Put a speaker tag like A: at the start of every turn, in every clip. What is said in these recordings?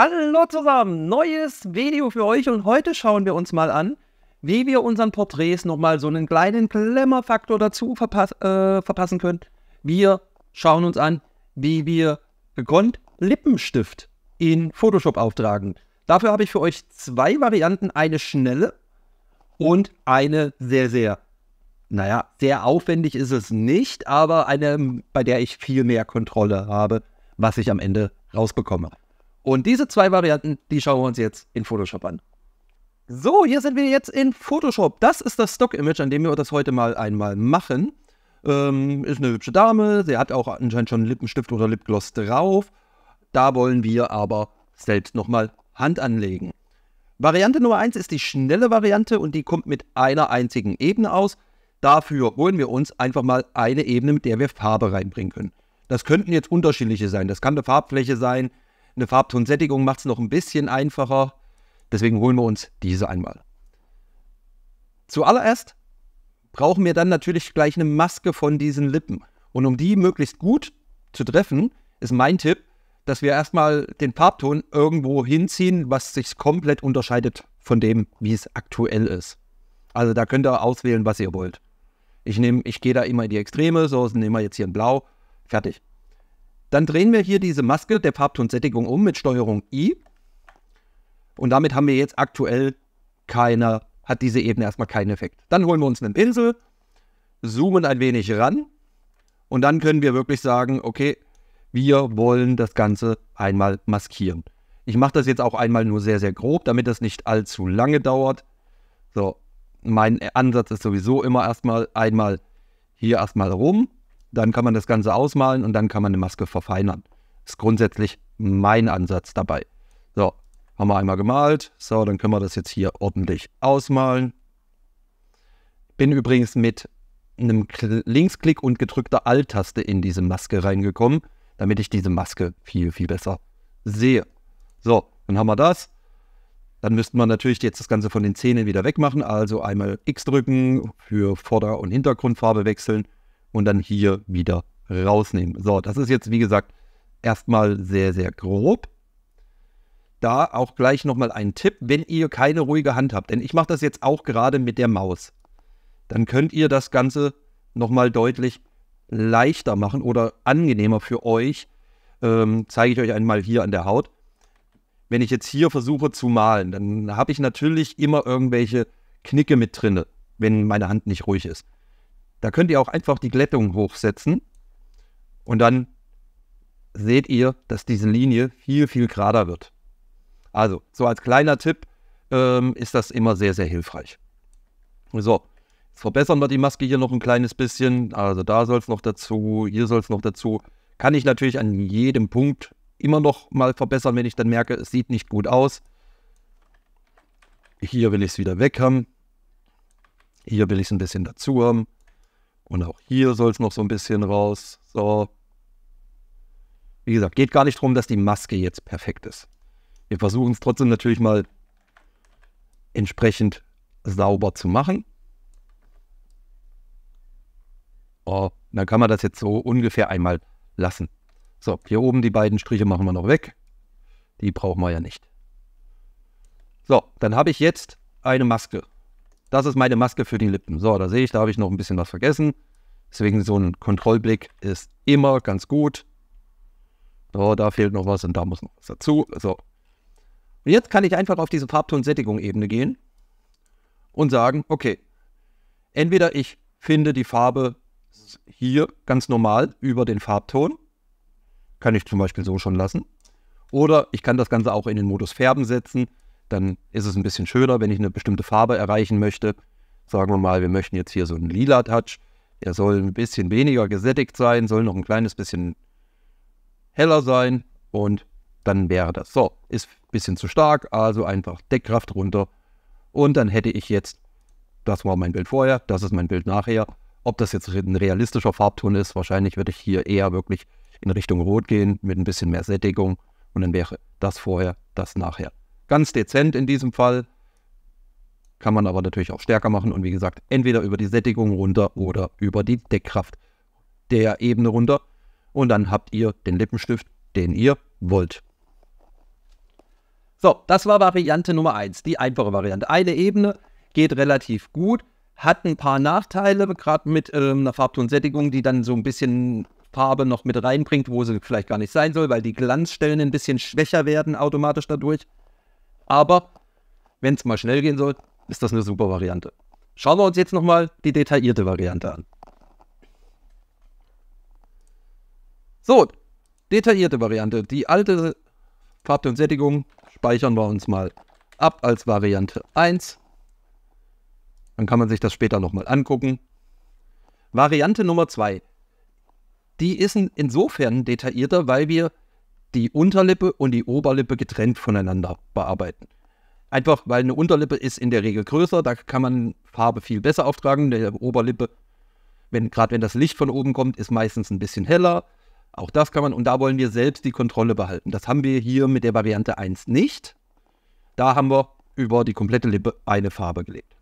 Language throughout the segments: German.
A: Hallo zusammen, neues Video für euch und heute schauen wir uns mal an, wie wir unseren Porträts nochmal so einen kleinen Klemmerfaktor dazu verpass äh, verpassen können. Wir schauen uns an, wie wir gekonnt Lippenstift in Photoshop auftragen. Dafür habe ich für euch zwei Varianten, eine schnelle und eine sehr, sehr, naja, sehr aufwendig ist es nicht, aber eine, bei der ich viel mehr Kontrolle habe, was ich am Ende rausbekomme. Und diese zwei Varianten, die schauen wir uns jetzt in Photoshop an. So, hier sind wir jetzt in Photoshop. Das ist das Stock-Image, an dem wir das heute mal einmal machen. Ähm, ist eine hübsche Dame, sie hat auch anscheinend schon Lippenstift oder Lipgloss drauf. Da wollen wir aber selbst nochmal Hand anlegen. Variante Nummer 1 ist die schnelle Variante und die kommt mit einer einzigen Ebene aus. Dafür holen wir uns einfach mal eine Ebene, mit der wir Farbe reinbringen können. Das könnten jetzt unterschiedliche sein. Das kann eine Farbfläche sein. Eine Farbtonsättigung macht es noch ein bisschen einfacher. Deswegen holen wir uns diese einmal. Zuallererst brauchen wir dann natürlich gleich eine Maske von diesen Lippen. Und um die möglichst gut zu treffen, ist mein Tipp, dass wir erstmal den Farbton irgendwo hinziehen, was sich komplett unterscheidet von dem, wie es aktuell ist. Also da könnt ihr auswählen, was ihr wollt. Ich, ich gehe da immer in die Extreme, so nehmen wir jetzt hier ein Blau, fertig. Dann drehen wir hier diese Maske der Farbtonsättigung um mit Steuerung I. Und damit haben wir jetzt aktuell keine, hat diese Ebene erstmal keinen Effekt. Dann holen wir uns einen Pinsel, zoomen ein wenig ran und dann können wir wirklich sagen, okay, wir wollen das Ganze einmal maskieren. Ich mache das jetzt auch einmal nur sehr, sehr grob, damit das nicht allzu lange dauert. So, mein Ansatz ist sowieso immer erstmal einmal hier erstmal rum, dann kann man das Ganze ausmalen und dann kann man eine Maske verfeinern. Ist grundsätzlich mein Ansatz dabei. So, haben wir einmal gemalt. So, dann können wir das jetzt hier ordentlich ausmalen. Bin übrigens mit einem Linksklick und gedrückter Alt-Taste in diese Maske reingekommen damit ich diese Maske viel, viel besser sehe. So, dann haben wir das. Dann müsste man natürlich jetzt das Ganze von den Zähnen wieder wegmachen. Also einmal X drücken, für Vorder- und Hintergrundfarbe wechseln und dann hier wieder rausnehmen. So, das ist jetzt wie gesagt erstmal sehr, sehr grob. Da auch gleich nochmal ein Tipp, wenn ihr keine ruhige Hand habt, denn ich mache das jetzt auch gerade mit der Maus, dann könnt ihr das Ganze nochmal deutlich leichter machen oder angenehmer für euch, ähm, zeige ich euch einmal hier an der Haut. Wenn ich jetzt hier versuche zu malen, dann habe ich natürlich immer irgendwelche Knicke mit drinne, wenn meine Hand nicht ruhig ist. Da könnt ihr auch einfach die Glättung hochsetzen und dann seht ihr, dass diese Linie viel, viel gerader wird. Also, so als kleiner Tipp ähm, ist das immer sehr, sehr hilfreich. So, verbessern wir die Maske hier noch ein kleines bisschen. Also da soll es noch dazu, hier soll es noch dazu. Kann ich natürlich an jedem Punkt immer noch mal verbessern, wenn ich dann merke, es sieht nicht gut aus. Hier will ich es wieder weg haben. Hier will ich es ein bisschen dazu haben. Und auch hier soll es noch so ein bisschen raus. So. Wie gesagt, geht gar nicht darum, dass die Maske jetzt perfekt ist. Wir versuchen es trotzdem natürlich mal entsprechend sauber zu machen. oh, dann kann man das jetzt so ungefähr einmal lassen. So, hier oben die beiden Striche machen wir noch weg. Die brauchen wir ja nicht. So, dann habe ich jetzt eine Maske. Das ist meine Maske für die Lippen. So, da sehe ich, da habe ich noch ein bisschen was vergessen. Deswegen so ein Kontrollblick ist immer ganz gut. So, da fehlt noch was und da muss noch was dazu. So. Und jetzt kann ich einfach auf diese Farbton-Sättigung-Ebene gehen und sagen, okay, entweder ich finde die Farbe hier ganz normal über den Farbton. Kann ich zum Beispiel so schon lassen. Oder ich kann das Ganze auch in den Modus Färben setzen. Dann ist es ein bisschen schöner, wenn ich eine bestimmte Farbe erreichen möchte. Sagen wir mal, wir möchten jetzt hier so einen lila Touch. Er soll ein bisschen weniger gesättigt sein, soll noch ein kleines bisschen heller sein. Und dann wäre das so. Ist ein bisschen zu stark, also einfach Deckkraft runter. Und dann hätte ich jetzt, das war mein Bild vorher, das ist mein Bild nachher. Ob das jetzt ein realistischer Farbton ist, wahrscheinlich würde ich hier eher wirklich in Richtung Rot gehen mit ein bisschen mehr Sättigung und dann wäre das vorher, das nachher. Ganz dezent in diesem Fall, kann man aber natürlich auch stärker machen und wie gesagt, entweder über die Sättigung runter oder über die Deckkraft der Ebene runter und dann habt ihr den Lippenstift, den ihr wollt. So, das war Variante Nummer 1, die einfache Variante. Eine Ebene geht relativ gut, hat ein paar Nachteile, gerade mit ähm, einer Farbtonsättigung, die dann so ein bisschen Farbe noch mit reinbringt, wo sie vielleicht gar nicht sein soll, weil die Glanzstellen ein bisschen schwächer werden automatisch dadurch. Aber wenn es mal schnell gehen soll, ist das eine super Variante. Schauen wir uns jetzt nochmal die detaillierte Variante an. So, detaillierte Variante. Die alte Farbtonsättigung speichern wir uns mal ab als Variante 1. Dann kann man sich das später nochmal angucken. Variante Nummer 2. Die ist insofern detaillierter, weil wir die Unterlippe und die Oberlippe getrennt voneinander bearbeiten. Einfach weil eine Unterlippe ist in der Regel größer, da kann man Farbe viel besser auftragen. Der Oberlippe, wenn, gerade wenn das Licht von oben kommt, ist meistens ein bisschen heller. Auch das kann man, und da wollen wir selbst die Kontrolle behalten. Das haben wir hier mit der Variante 1 nicht. Da haben wir über die komplette Lippe eine Farbe gelegt.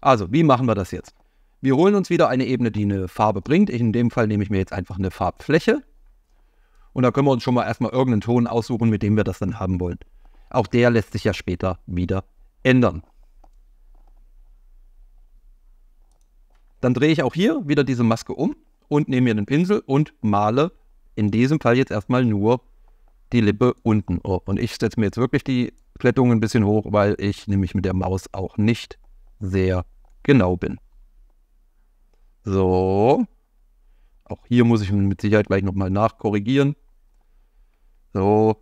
A: Also, wie machen wir das jetzt? Wir holen uns wieder eine Ebene, die eine Farbe bringt. In dem Fall nehme ich mir jetzt einfach eine Farbfläche. Und da können wir uns schon mal erstmal irgendeinen Ton aussuchen, mit dem wir das dann haben wollen. Auch der lässt sich ja später wieder ändern. Dann drehe ich auch hier wieder diese Maske um und nehme mir den Pinsel und male in diesem Fall jetzt erstmal nur die Lippe unten. Oh, und ich setze mir jetzt wirklich die Klettung ein bisschen hoch, weil ich nämlich mit der Maus auch nicht sehr genau bin. So. Auch hier muss ich mit Sicherheit gleich nochmal nachkorrigieren. So.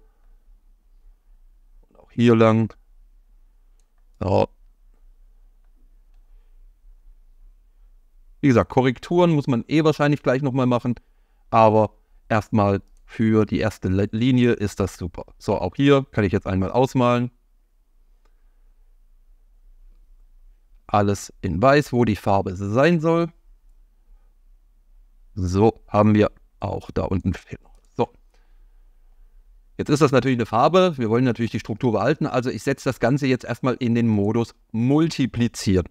A: Und auch hier lang. So. Wie gesagt, Korrekturen muss man eh wahrscheinlich gleich nochmal machen. Aber erstmal für die erste Linie ist das super. So, auch hier kann ich jetzt einmal ausmalen. Alles in weiß, wo die Farbe sein soll. So, haben wir auch da unten fehlt So. Jetzt ist das natürlich eine Farbe. Wir wollen natürlich die Struktur behalten. Also ich setze das Ganze jetzt erstmal in den Modus Multiplizieren.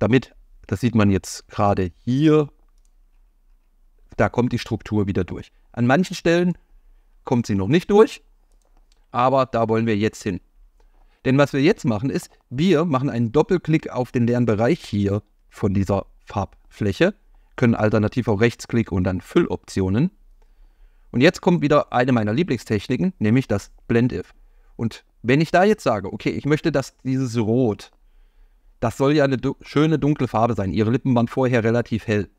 A: Damit, das sieht man jetzt gerade hier, da kommt die Struktur wieder durch. An manchen Stellen kommt sie noch nicht durch, aber da wollen wir jetzt hin. Denn was wir jetzt machen ist, wir machen einen Doppelklick auf den leeren Bereich hier von dieser Farbfläche, können alternativ auch Rechtsklick und dann Fülloptionen. Und jetzt kommt wieder eine meiner Lieblingstechniken, nämlich das Blend-If. Und wenn ich da jetzt sage, okay, ich möchte, dass dieses Rot, das soll ja eine du schöne dunkle Farbe sein. Ihre Lippen waren vorher relativ hell.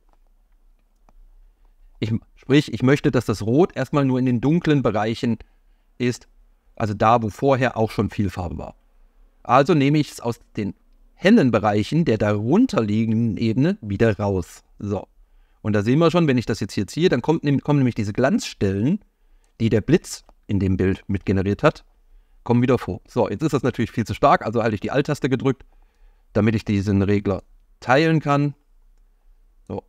A: Ich, sprich, ich möchte, dass das Rot erstmal nur in den dunklen Bereichen ist, also da, wo vorher auch schon viel Farbe war. Also nehme ich es aus den hellen Bereichen der darunterliegenden Ebene wieder raus. So. Und da sehen wir schon, wenn ich das jetzt hier ziehe, dann kommt, kommen nämlich diese Glanzstellen, die der Blitz in dem Bild mit generiert hat, kommen wieder vor. So, jetzt ist das natürlich viel zu stark, also halte ich die Alt-Taste gedrückt, damit ich diesen Regler teilen kann. So.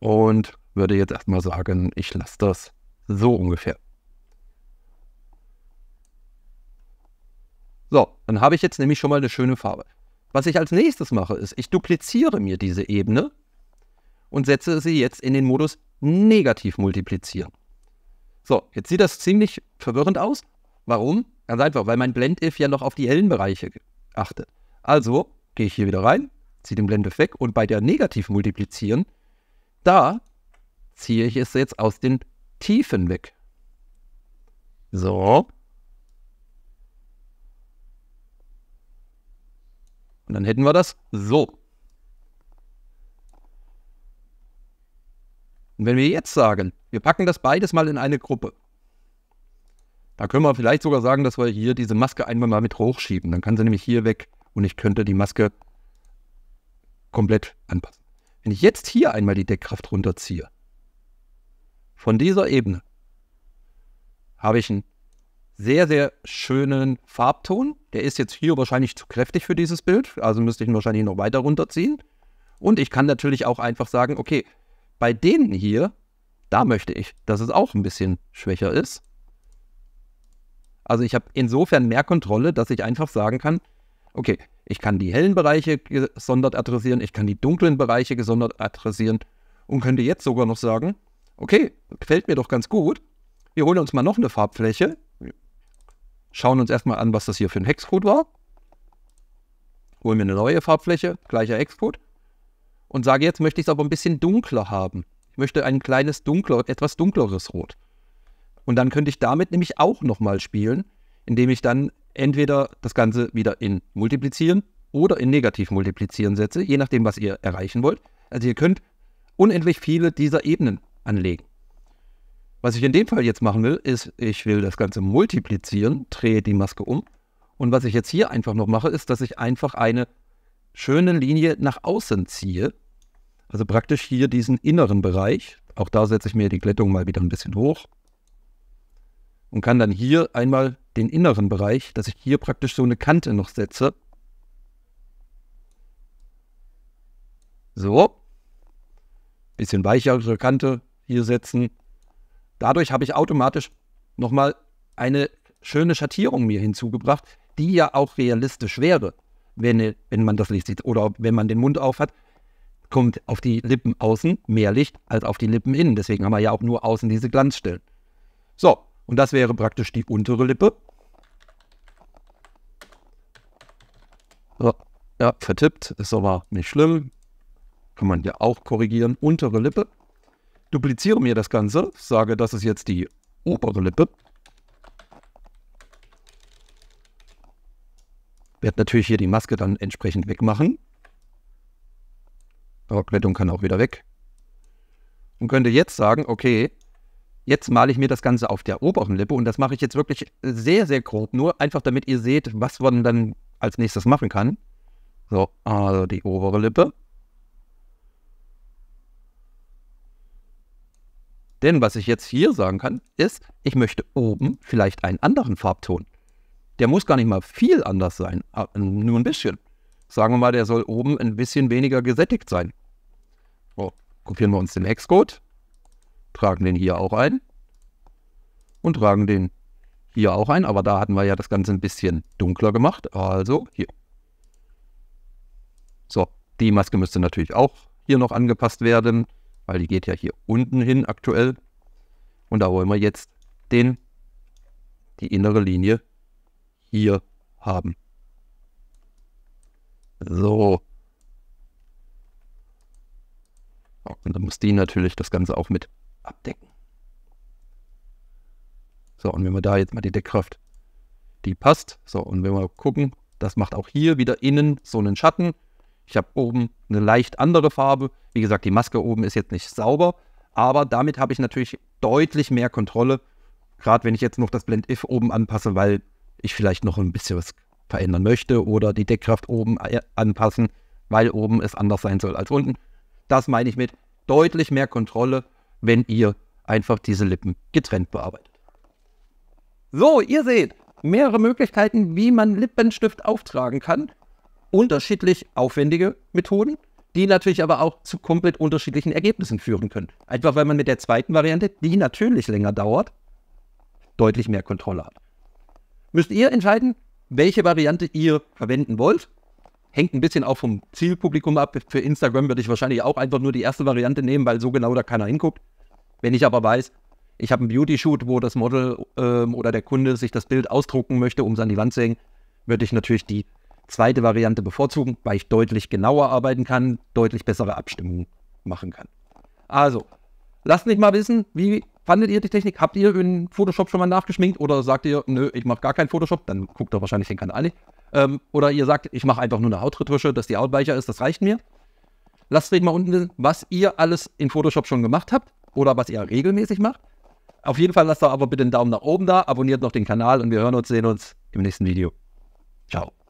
A: Und würde jetzt erstmal sagen, ich lasse das so ungefähr. So, dann habe ich jetzt nämlich schon mal eine schöne Farbe. Was ich als nächstes mache, ist, ich dupliziere mir diese Ebene und setze sie jetzt in den Modus negativ multiplizieren. So, jetzt sieht das ziemlich verwirrend aus. Warum? Ganz einfach, weil mein Blend-If ja noch auf die hellen Bereiche achtet. Also gehe ich hier wieder rein, ziehe den Blend-If weg und bei der negativ multiplizieren, da ziehe ich es jetzt aus den Tiefen weg. So, Und dann hätten wir das so. Und wenn wir jetzt sagen, wir packen das beides mal in eine Gruppe, da können wir vielleicht sogar sagen, dass wir hier diese Maske einmal mal mit hochschieben. Dann kann sie nämlich hier weg und ich könnte die Maske komplett anpassen. Wenn ich jetzt hier einmal die Deckkraft runterziehe, von dieser Ebene, habe ich einen sehr, sehr schönen Farbton. Der ist jetzt hier wahrscheinlich zu kräftig für dieses Bild, also müsste ich ihn wahrscheinlich noch weiter runterziehen. Und ich kann natürlich auch einfach sagen, okay, bei denen hier, da möchte ich, dass es auch ein bisschen schwächer ist. Also ich habe insofern mehr Kontrolle, dass ich einfach sagen kann, okay, ich kann die hellen Bereiche gesondert adressieren, ich kann die dunklen Bereiche gesondert adressieren und könnte jetzt sogar noch sagen, okay, gefällt mir doch ganz gut, wir holen uns mal noch eine Farbfläche. Schauen uns erstmal an, was das hier für ein Hexcode war. Holen wir eine neue Farbfläche, gleicher Hexcode. Und sage jetzt, möchte ich es aber ein bisschen dunkler haben. Ich möchte ein kleines dunkler, etwas dunkleres Rot. Und dann könnte ich damit nämlich auch nochmal spielen, indem ich dann entweder das Ganze wieder in Multiplizieren oder in Negativ Multiplizieren setze, je nachdem, was ihr erreichen wollt. Also ihr könnt unendlich viele dieser Ebenen anlegen. Was ich in dem Fall jetzt machen will, ist, ich will das Ganze multiplizieren, drehe die Maske um. Und was ich jetzt hier einfach noch mache, ist, dass ich einfach eine schöne Linie nach außen ziehe. Also praktisch hier diesen inneren Bereich. Auch da setze ich mir die Glättung mal wieder ein bisschen hoch. Und kann dann hier einmal den inneren Bereich, dass ich hier praktisch so eine Kante noch setze. So. Bisschen weichere Kante hier setzen. Dadurch habe ich automatisch nochmal eine schöne Schattierung mir hinzugebracht, die ja auch realistisch wäre, wenn, wenn man das Licht sieht. Oder wenn man den Mund auf hat, kommt auf die Lippen außen mehr Licht als auf die Lippen innen. Deswegen haben wir ja auch nur außen diese Glanzstellen. So, und das wäre praktisch die untere Lippe. Ja, vertippt, ist aber nicht schlimm. Kann man ja auch korrigieren. Untere Lippe dupliziere mir das Ganze, sage, das ist jetzt die obere Lippe. Werde natürlich hier die Maske dann entsprechend wegmachen. Aber Glättung kann auch wieder weg. Und könnte jetzt sagen, okay, jetzt male ich mir das Ganze auf der oberen Lippe und das mache ich jetzt wirklich sehr, sehr grob, nur einfach damit ihr seht, was man dann als nächstes machen kann. So, also die obere Lippe. Denn was ich jetzt hier sagen kann, ist, ich möchte oben vielleicht einen anderen Farbton. Der muss gar nicht mal viel anders sein, nur ein bisschen. Sagen wir mal, der soll oben ein bisschen weniger gesättigt sein. So, kopieren wir uns den Hexcode, tragen den hier auch ein und tragen den hier auch ein. Aber da hatten wir ja das Ganze ein bisschen dunkler gemacht. Also hier. So, die Maske müsste natürlich auch hier noch angepasst werden weil die geht ja hier unten hin aktuell. Und da wollen wir jetzt den, die innere Linie hier haben. So. Und dann muss die natürlich das Ganze auch mit abdecken. So, und wenn wir da jetzt mal die Deckkraft, die passt. So, und wenn wir gucken, das macht auch hier wieder innen so einen Schatten. Ich habe oben eine leicht andere Farbe. Wie gesagt, die Maske oben ist jetzt nicht sauber, aber damit habe ich natürlich deutlich mehr Kontrolle. Gerade wenn ich jetzt noch das Blend-If oben anpasse, weil ich vielleicht noch ein bisschen was verändern möchte oder die Deckkraft oben äh, anpassen, weil oben es anders sein soll als unten. Das meine ich mit deutlich mehr Kontrolle, wenn ihr einfach diese Lippen getrennt bearbeitet. So, ihr seht mehrere Möglichkeiten, wie man Lippenstift auftragen kann unterschiedlich aufwendige Methoden, die natürlich aber auch zu komplett unterschiedlichen Ergebnissen führen können. Einfach weil man mit der zweiten Variante, die natürlich länger dauert, deutlich mehr Kontrolle hat. Müsst ihr entscheiden, welche Variante ihr verwenden wollt. Hängt ein bisschen auch vom Zielpublikum ab. Für Instagram würde ich wahrscheinlich auch einfach nur die erste Variante nehmen, weil so genau da keiner hinguckt. Wenn ich aber weiß, ich habe einen Beauty-Shoot, wo das Model ähm, oder der Kunde sich das Bild ausdrucken möchte, um es an die Wand zu hängen, würde ich natürlich die zweite Variante bevorzugen, weil ich deutlich genauer arbeiten kann, deutlich bessere Abstimmungen machen kann. Also, lasst mich mal wissen, wie fandet ihr die Technik? Habt ihr in Photoshop schon mal nachgeschminkt oder sagt ihr, nö, ich mache gar keinen Photoshop, dann guckt ihr wahrscheinlich den Kanal nicht. Ähm, oder ihr sagt, ich mache einfach nur eine Hautretusche, dass die Haut weicher ist, das reicht mir. Lasst mich mal unten wissen, was ihr alles in Photoshop schon gemacht habt oder was ihr regelmäßig macht. Auf jeden Fall lasst doch aber bitte einen Daumen nach oben da, abonniert noch den Kanal und wir hören uns, sehen uns im nächsten Video. Ciao.